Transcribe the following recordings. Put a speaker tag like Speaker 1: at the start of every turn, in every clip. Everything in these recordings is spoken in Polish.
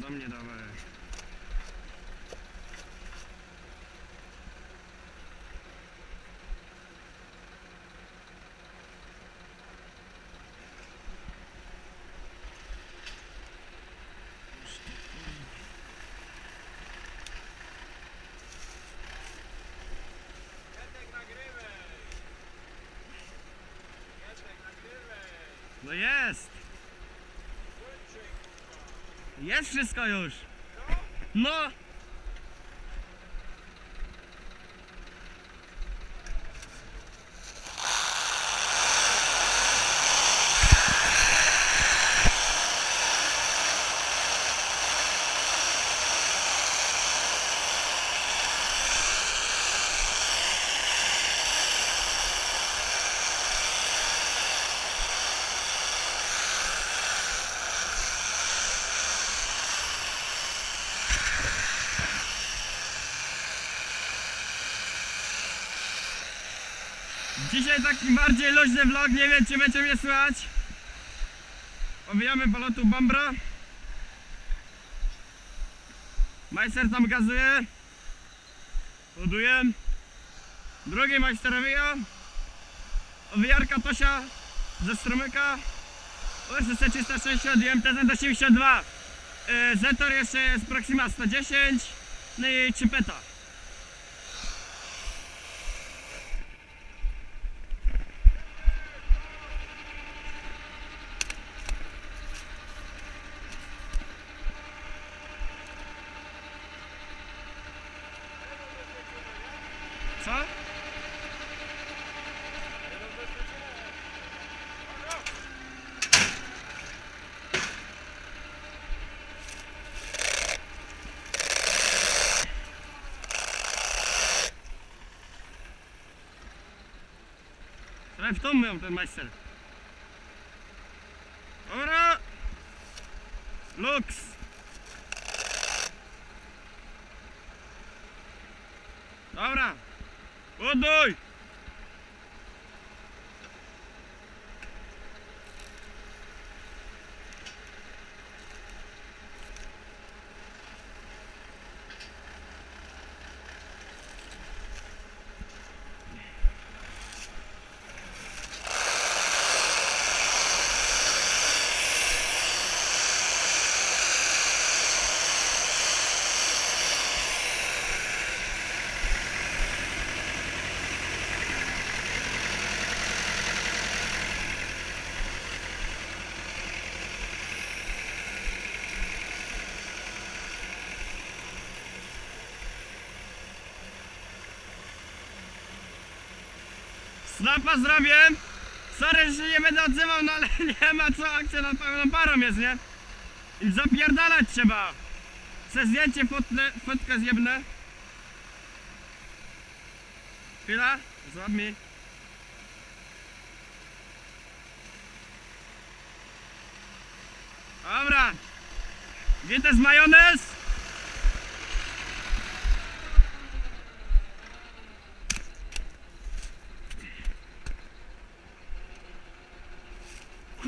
Speaker 1: Do mnie dawaj. No jest! Jest wszystko już! No! Dzisiaj taki bardziej luźny vlog, nie wiem czy będzie mnie słychać. Owijamy palotu Bambra. Majster tam gazuje. Ładuje. Drugi majster owija. Owijarka Tosia ze strumyka. OSS 360 i MTZ 82. Yy, Zetor jeszcze jest Proxima 110. No i Chipeta. Co? Trochę w tą myją ten majster. Dobra. Lux. Dobra. Ładuj! Snapa zrobię. Sorry, że nie będę odzywał, no ale nie ma co, akcja na pełną parą jest, nie? I zapierdalać trzeba. Chcę zdjęcie fotne, fotkę zjebnę. Chwila, złap mi. Dobra. Gdzie to jest majonez?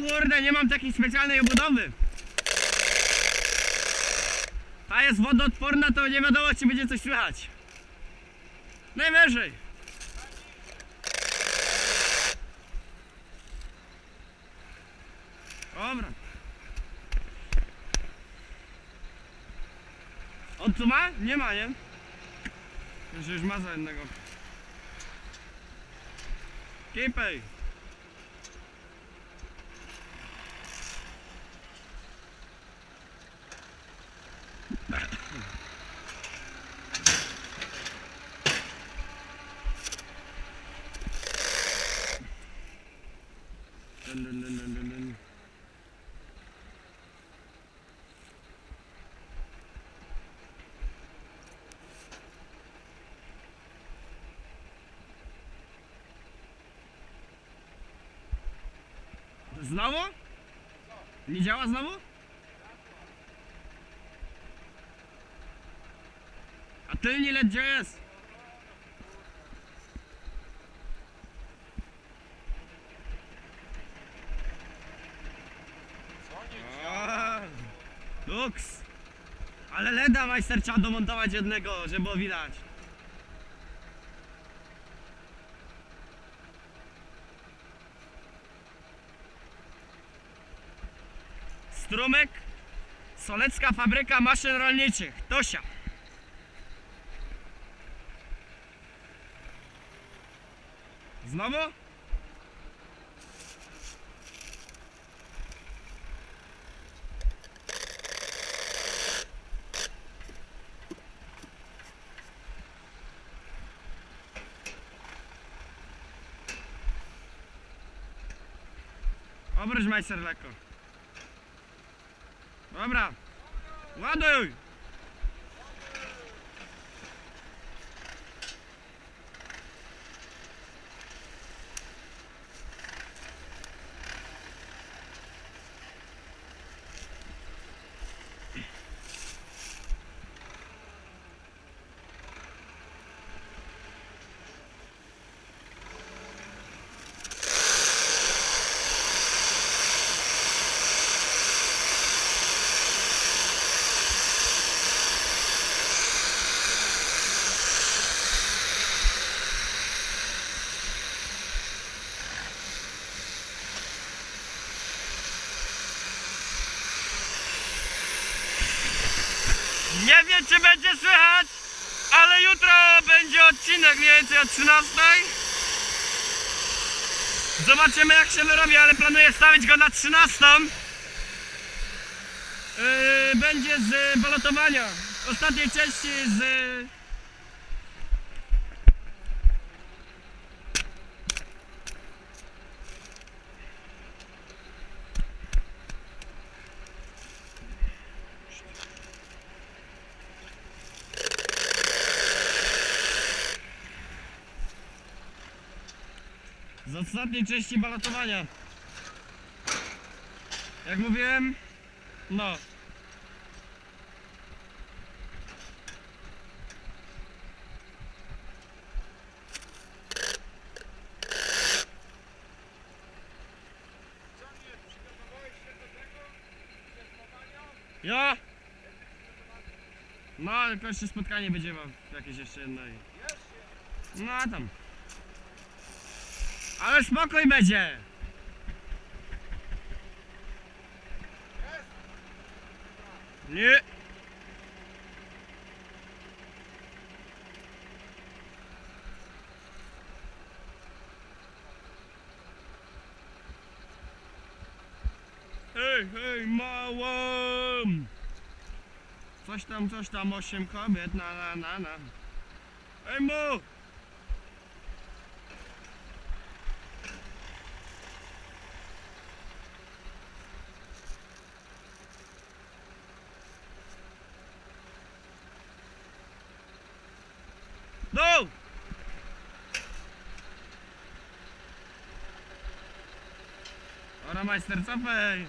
Speaker 1: Kurde, nie mam takiej specjalnej obudowy. Ta jest wodoodporna, to nie wiadomo czy będzie coś słychać. Najwyżej. Dobra. On tu ma? Nie ma, nie? Że już ma za jednego. Kipej. Znowu? Nie działa znowu? A tylnie led gdzie jest? Lux! Ale leda majster trzeba domontować jednego, żeby było widać. Strumek, Solecka Fabryka Maszyn Rolniczych, Tosia. Znowu? Obróć majster lekko. Dobra. Ładuj! Nie wiem czy będzie słychać, ale jutro będzie odcinek mniej więcej o 13. Zobaczymy jak się wyrobi, ale planuję stawić go na 13. Yy, będzie z balotowania. Ostatniej części z... Z ostatniej części balotowania. Jak mówiłem, no. Ja? No, tylko jeszcze spotkanie będzie mam jakieś jeszcze jedno. i- No tam. Ale spokój będzie! Nie. Hej, hej, małam! Coś tam, coś tam, osiem kobiet, na, na, na, na. Hej, mu! No! Ora majster, cofaj!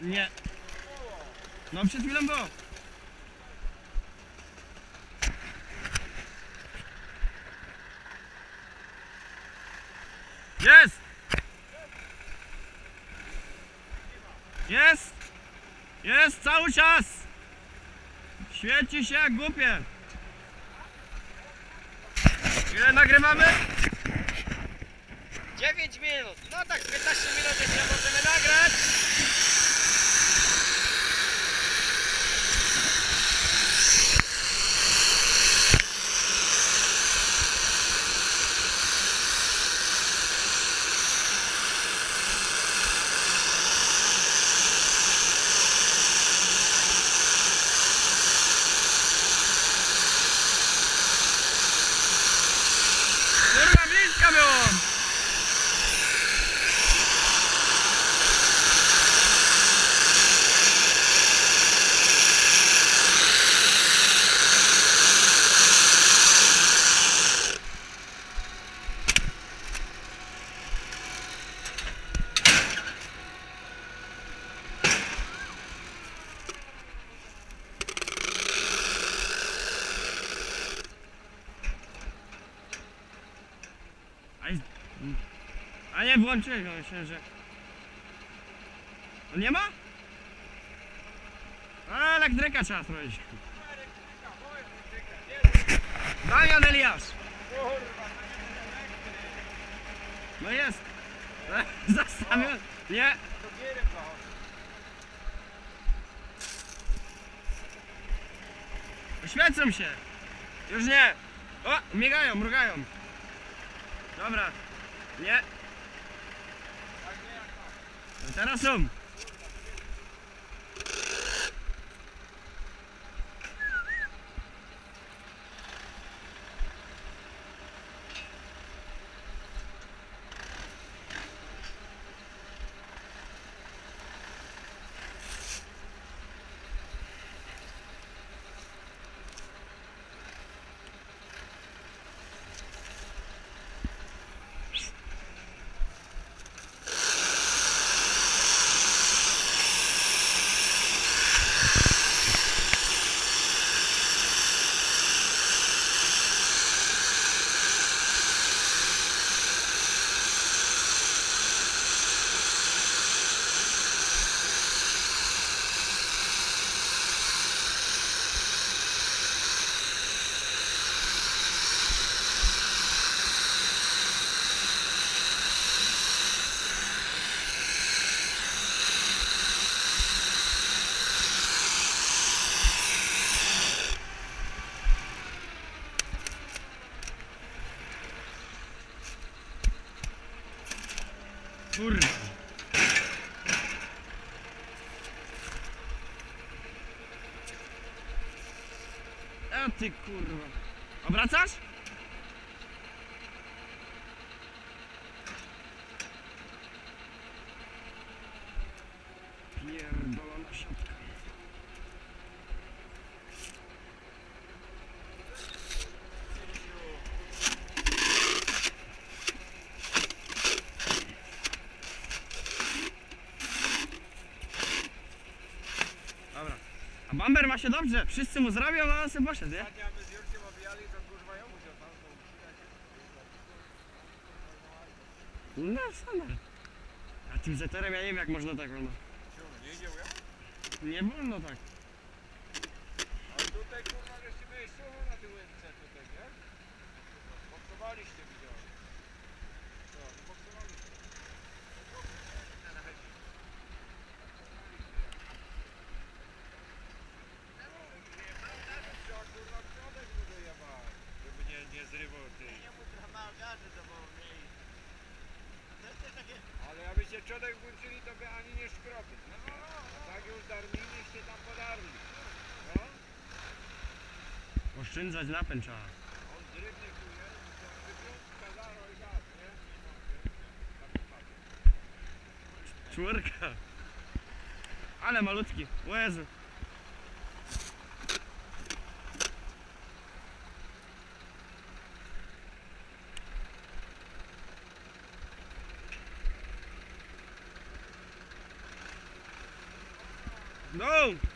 Speaker 1: Nie. No przed chwilą było. Jest! Jest! Jest cały czas! Świeci się jak głupie! Ile nagrywamy? 9 minut! No tak 15 minut jeszcze możemy nagrać! Kurwa blisko było! Nie, włączyłeś go, myślę, że... On nie ma? A, elektryka trzeba zrobić. Damian Eliasz. No jest. Zastawiony. Nie. Oświecą się. Już nie. O, migają, mrugają. Dobra. Nie. No Kurwa. A ty kurwa. Obracasz? Pierdolona siatka. Dobra. A Bamber ma się dobrze. Wszyscy mu zrobią, a on sobie poszedł, nie? No, standard. A tym zeterem ja nie wiem jak można tak no.
Speaker 2: Nie idzie uja?
Speaker 1: Nie wolno tak.
Speaker 2: Ale tutaj kurwa żeście byli słowo na tym łęce tutaj, nie? Boksowaliście widziałem. No, boksowaliście. Trzeba kurwa przodek mu dojebać, żeby nie, nie zrywał tej. Ale abyście przodek włączyli, to by ani nie szkropić. Tak już darmiliście tam podarli. No?
Speaker 1: Oszczędzać napęd trzeba. Czwórka. Ale malutki. O Jezu. No!